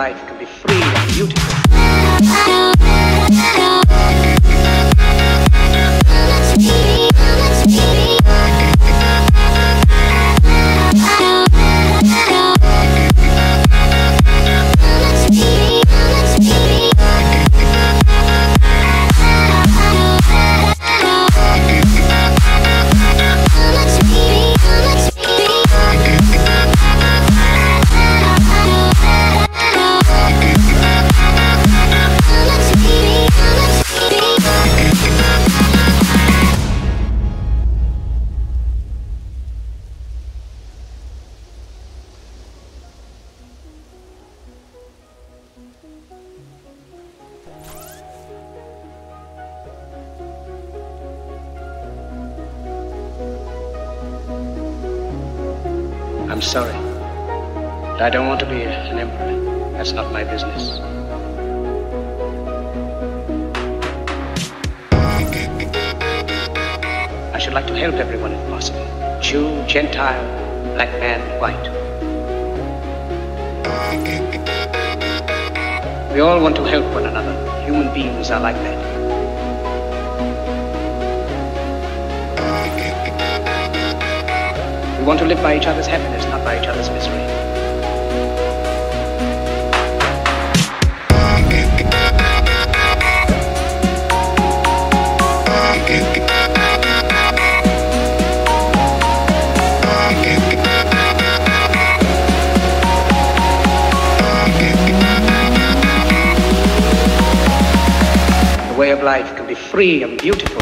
Life I'm sorry. But I don't want to be an emperor. That's not my business. I should like to help everyone if possible. Jew, Gentile, black man, white. We all want to help one another. Human beings are like that. We want to live by each other's happiness, not by each other's misery. The way of life can be free and beautiful.